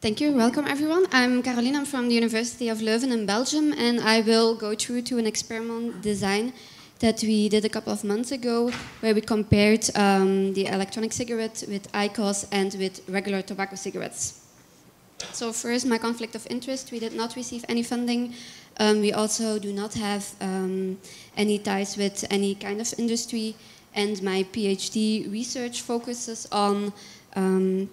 Thank you. Welcome, everyone. I'm Karolien. I'm from the University of Leuven in Belgium, and I will go through to an experiment design that we did a couple of months ago, where we compared um, the electronic cigarette with IQOS and with regular tobacco cigarettes. So first, my conflict of interest. We did not receive any funding. Um, we also do not have um, any ties with any kind of industry. And my PhD research focuses on um,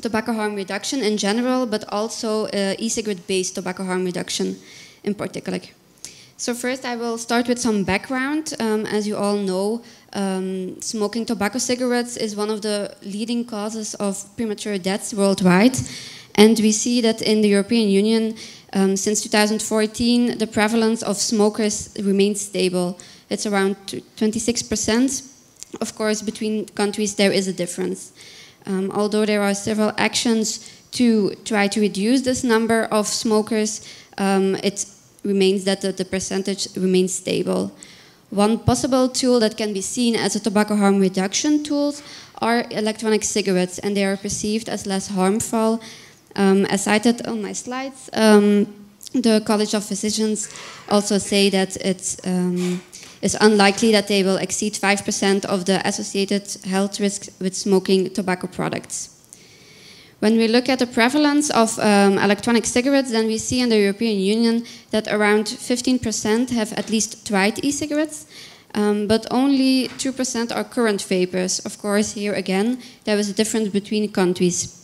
tobacco harm reduction in general, but also uh, e-cigarette-based tobacco harm reduction in particular. So first I will start with some background. Um, as you all know, um, smoking tobacco cigarettes is one of the leading causes of premature deaths worldwide. And we see that in the European Union, um, since 2014, the prevalence of smokers remains stable. It's around 26%. Of course, between countries there is a difference. Um, although there are several actions to try to reduce this number of smokers, um, it remains that the, the, percentage remains stable. One possible tool that can be seen as a tobacco harm reduction tool are electronic cigarettes, and they are perceived as less harmful um, as cited on my slides, um, the College of Physicians also say that it's um, unlikely that they will exceed 5% of the associated health risks with smoking tobacco products. When we look at the prevalence of um, electronic cigarettes, then we see in the European Union that around 15% have at least tried e-cigarettes, um, but only 2% are current vapers. Of course, here again, there is a difference between countries.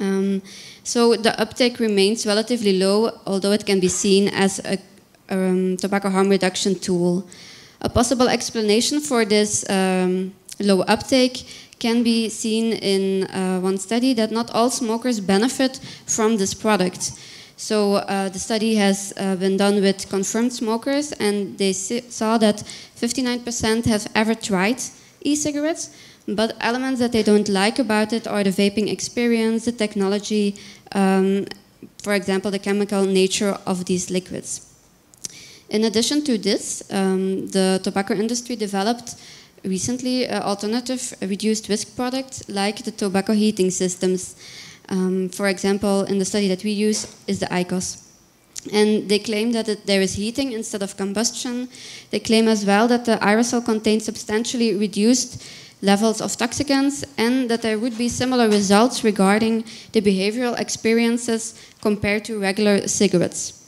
Um, so the uptake remains relatively low, although it can be seen as a um, tobacco harm reduction tool. A possible explanation for this um, low uptake can be seen in uh, one study that not all smokers benefit from this product. So uh, the study has uh, been done with confirmed smokers, and they saw that 59% have ever tried e-cigarettes, but elements that they don't like about it are the vaping experience, the technology, um, for example, the chemical nature of these liquids. In addition to this, um, the tobacco industry developed recently uh, alternative reduced risk products like the tobacco heating systems. Um, for example, in the study that we use is the IQOS. And they claim that it, there is heating instead of combustion. They claim as well that the aerosol contains substantially reduced levels of toxicants and that there would be similar results regarding the behavioral experiences compared to regular cigarettes.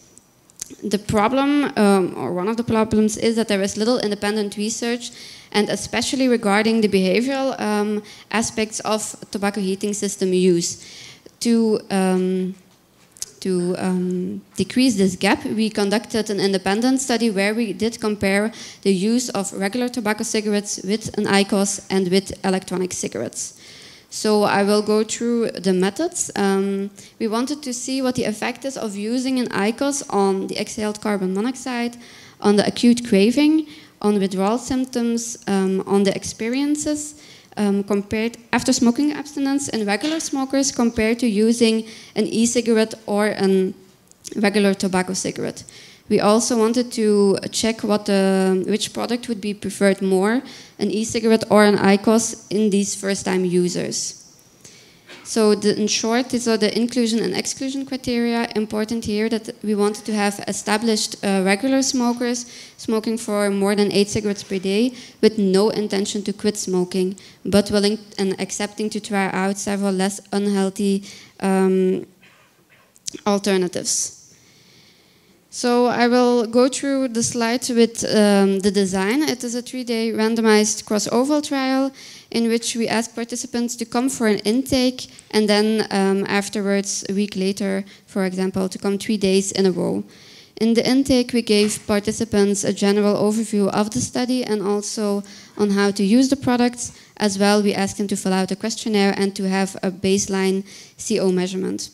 The problem, um, or one of the problems, is that there is little independent research and especially regarding the behavioral um, aspects of tobacco heating system use. To um, to um, decrease this gap, we conducted an independent study where we did compare the use of regular tobacco cigarettes with an IQOS and with electronic cigarettes. So I will go through the methods. Um, we wanted to see what the effect is of using an IQOS on the exhaled carbon monoxide, on the acute craving, on withdrawal symptoms, um, on the experiences, um, compared after smoking abstinence in regular smokers compared to using an e-cigarette or a regular tobacco cigarette. We also wanted to check what the, which product would be preferred more, an e-cigarette or an IQOS in these first-time users. So the, in short, these are the inclusion and exclusion criteria. Important here that we wanted to have established uh, regular smokers smoking for more than eight cigarettes per day with no intention to quit smoking, but willing and accepting to try out several less unhealthy um, alternatives. So I will go through the slides with um, the design. It is a three-day randomized crossover trial in which we ask participants to come for an intake and then um, afterwards, a week later, for example, to come three days in a row. In the intake, we gave participants a general overview of the study and also on how to use the products. As well, we asked them to fill out a questionnaire and to have a baseline CO measurement.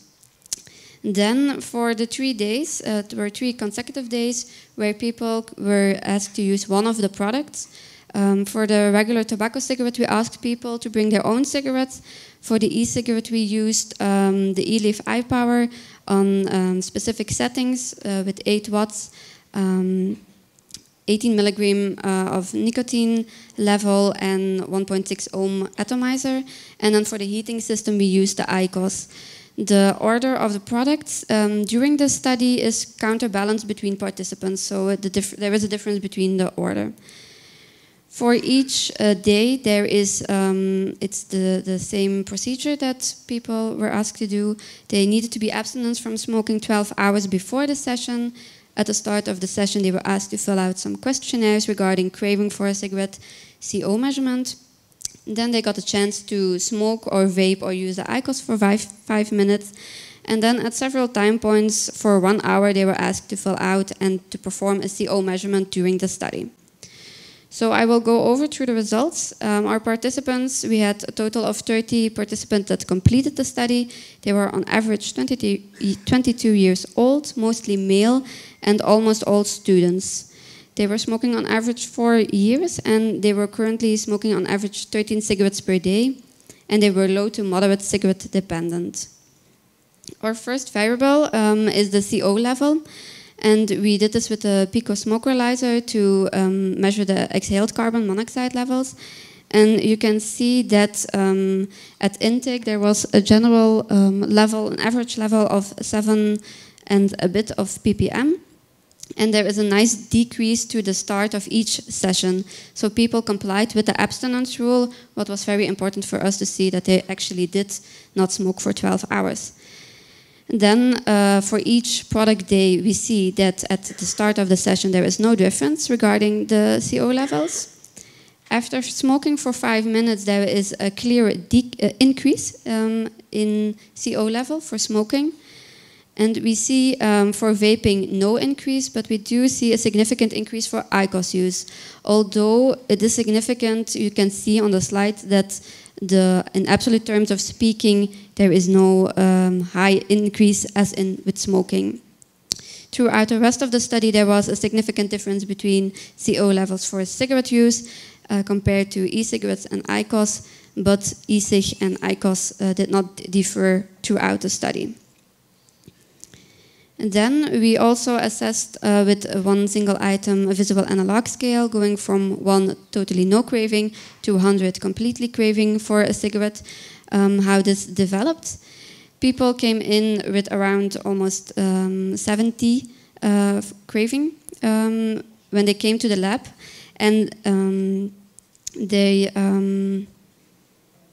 Then for the three days, uh, there were three consecutive days where people were asked to use one of the products. Um, for the regular tobacco cigarette, we asked people to bring their own cigarettes. For the e-cigarette, we used um, the Eleaf iPower on um, specific settings uh, with 8 watts, um, 18 milligram uh, of nicotine level and 1.6 ohm atomizer. And then for the heating system, we used the IQOS. The order of the products um, during the study is counterbalanced between participants, so the there is a difference between the order. For each uh, day, there is um, it's the, the same procedure that people were asked to do. They needed to be abstinent from smoking 12 hours before the session. At the start of the session, they were asked to fill out some questionnaires regarding craving for a cigarette, CO measurement. Then they got a chance to smoke or vape or use the IQOS for five, five minutes. And then at several time points for one hour, they were asked to fill out and to perform a CO measurement during the study. So I will go over through the results. Um, our participants, we had a total of 30 participants that completed the study. They were on average 22, 22 years old, mostly male, and almost all students. They were smoking on average four years, and they were currently smoking on average 13 cigarettes per day, and they were low to moderate cigarette dependent. Our first variable um, is the CO level. And we did this with a Pico Smokerlyzer to um, measure the exhaled carbon monoxide levels. And you can see that um, at intake there was a general um, level, an average level of 7 and a bit of ppm. And there is a nice decrease to the start of each session. So people complied with the abstinence rule, what was very important for us to see that they actually did not smoke for 12 hours. Then uh, for each product day, we see that at the start of the session there is no difference regarding the CO levels. After smoking for five minutes, there is a clear uh, increase um, in CO level for smoking. And we see um, for vaping no increase, but we do see a significant increase for IQOS use. Although it is significant, you can see on the slide that the, in absolute terms of speaking, there is no um, high increase as in with smoking. Throughout the rest of the study, there was a significant difference between CO levels for cigarette use uh, compared to e-cigarettes and IQOS, but e-cig and IQOS uh, did not differ throughout the study. Then we also assessed uh, with one single item a visible analog scale, going from one totally no craving to 100 completely craving for a cigarette, um, how this developed. People came in with around almost um, 70 uh, craving um, when they came to the lab, and um, they um,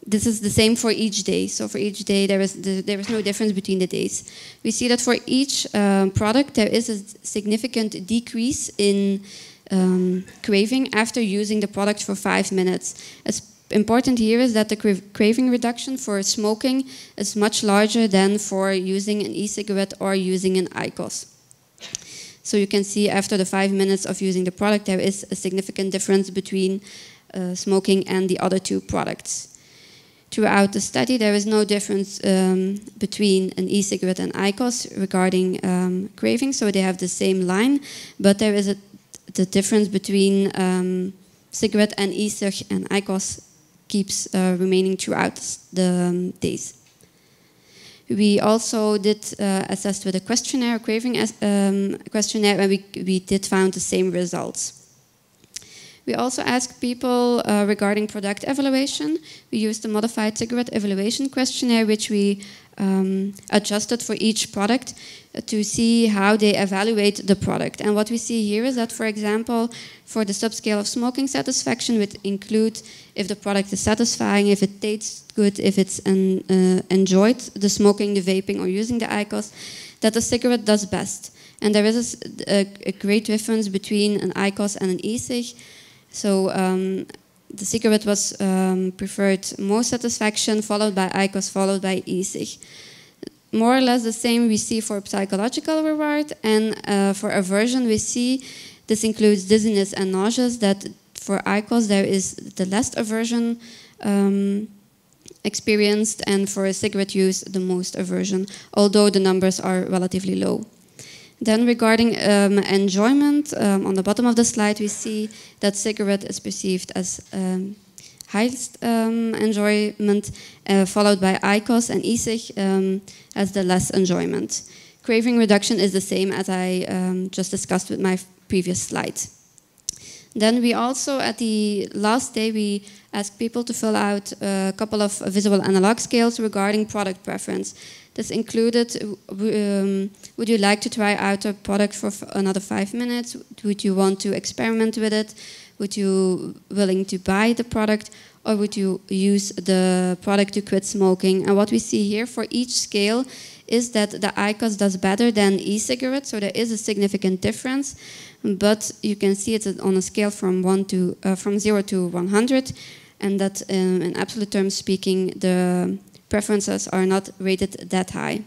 this is the same for each day. So for each day, there is, the, there is no difference between the days. We see that for each um, product, there is a significant decrease in um, craving after using the product for five minutes. As important here is that the cra craving reduction for smoking is much larger than for using an e-cigarette or using an IQOS. So you can see after the five minutes of using the product, there is a significant difference between uh, smoking and the other two products throughout the study, there is no difference um, between an e-cigarette and IQOS regarding um, craving, so they have the same line, but there is a the difference between um, cigarette and e-cig and IQOS keeps uh, remaining throughout the um, days. We also did uh, assess with a questionnaire, a craving um, questionnaire, and we, we did found the same results. We also asked people uh, regarding product evaluation. We used a modified cigarette evaluation questionnaire, which we um, adjusted for each product uh, to see how they evaluate the product. And what we see here is that, for example, for the subscale of smoking satisfaction, would include if the product is satisfying, if it tastes good, if it's an, uh, enjoyed the smoking, the vaping, or using the IQOS, that the cigarette does best. And there is a, a, a great difference between an IQOS and an e-cig. So um, the cigarette was um, preferred most satisfaction, followed by IQOS, followed by e-cig. More or less the same we see for psychological reward, and uh, for aversion we see this includes dizziness and nausea. That for IQOS there is the less aversion um, experienced, and for cigarette use the most aversion, although the numbers are relatively low. Then regarding um, enjoyment, um, on the bottom of the slide we see that cigarette is perceived as um, highest um, enjoyment, uh, followed by IQOS and e-cig um, as the less enjoyment. Craving reduction is the same as I um, just discussed with my previous slide. Then we also, at the last day, we asked people to fill out a couple of visible analog scales regarding product preference. This included, um, would you like to try out a product for another five minutes? Would you want to experiment with it? Would you willing to buy the product? Or would you use the product to quit smoking? And what we see here for each scale is that the IQOS does better than e-cigarettes, so there is a significant difference. But you can see it's on a scale from one to uh, from zero to 100, and that um, in absolute terms speaking, the preferences are not rated that high.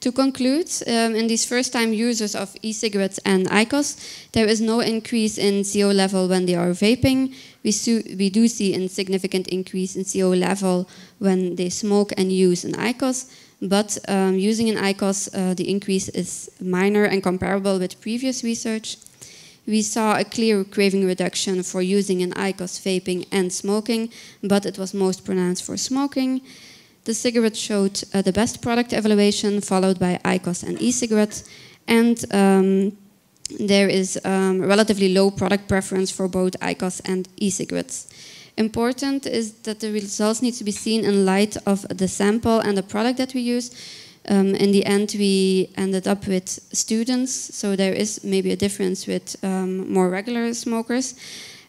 To conclude, um, in these first-time users of e-cigarettes and IQOS, there is no increase in CO level when they are vaping. We, we do see a significant increase in CO level when they smoke and use an IQOS, but um, using an IQOS, uh, the increase is minor and comparable with previous research. We saw a clear craving reduction for using an IQOS vaping and smoking, but it was most pronounced for smoking. The cigarette showed uh, the best product evaluation, followed by IQOS and e-cigarettes, and um, there is um, relatively low product preference for both IQOS and e-cigarettes. Important is that the results need to be seen in light of the sample and the product that we use. Um, in the end, we ended up with students, so there is maybe a difference with um, more regular smokers.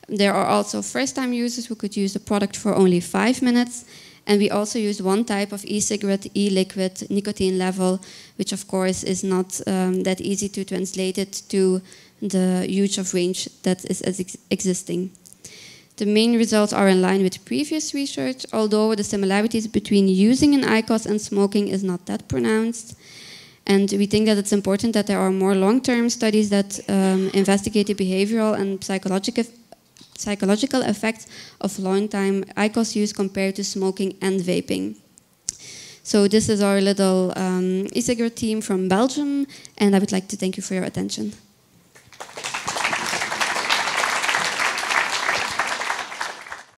There are also first-time users who could use the product for only five minutes, and we also used one type of e-cigarette, e-liquid nicotine level, which of course is not um, that easy to translate it to the huge of range that is ex existing. The main results are in line with previous research, although the similarities between using an IQOS and smoking is not that pronounced. And we think that it's important that there are more long-term studies that um, investigate the behavioral and psychological psychological effects of long-time IQOS use compared to smoking and vaping. So this is our little um, e-cigarette team from Belgium, and I would like to thank you for your attention.